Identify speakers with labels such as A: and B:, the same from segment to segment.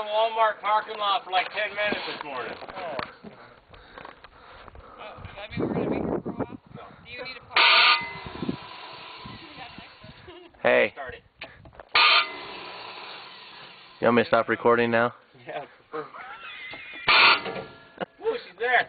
A: the Walmart parking lot for like 10 minutes this morning.
B: Oh.
C: Oh, does that mean we're gonna be here for a while?
A: No.
C: Do you need a park? We got an extra.
D: Hey,
A: Start it.
D: you want me to stop recording now?
A: Yeah. Ooh, she's there.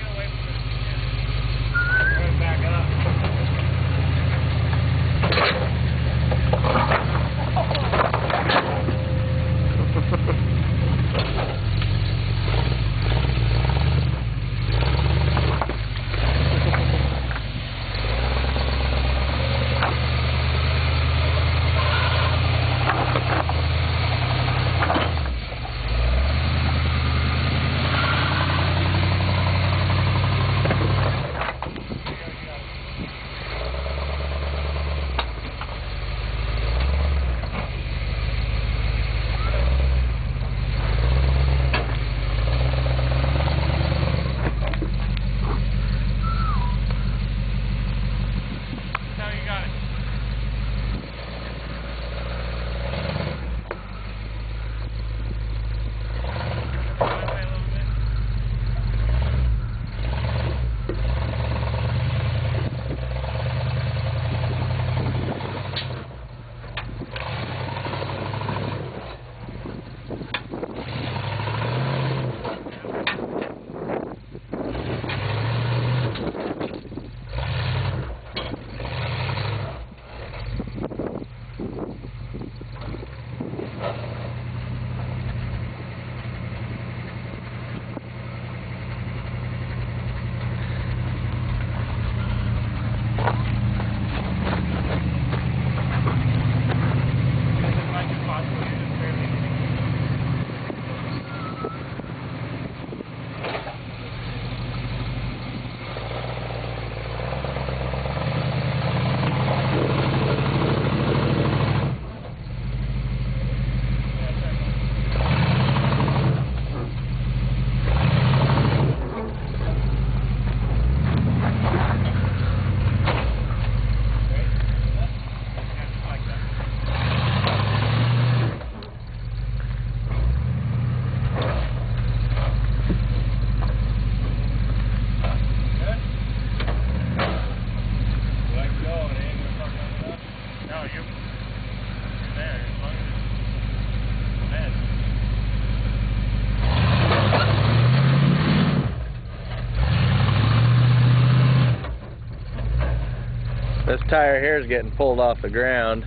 D: this tire here is getting pulled off the ground.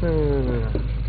D: Hmm.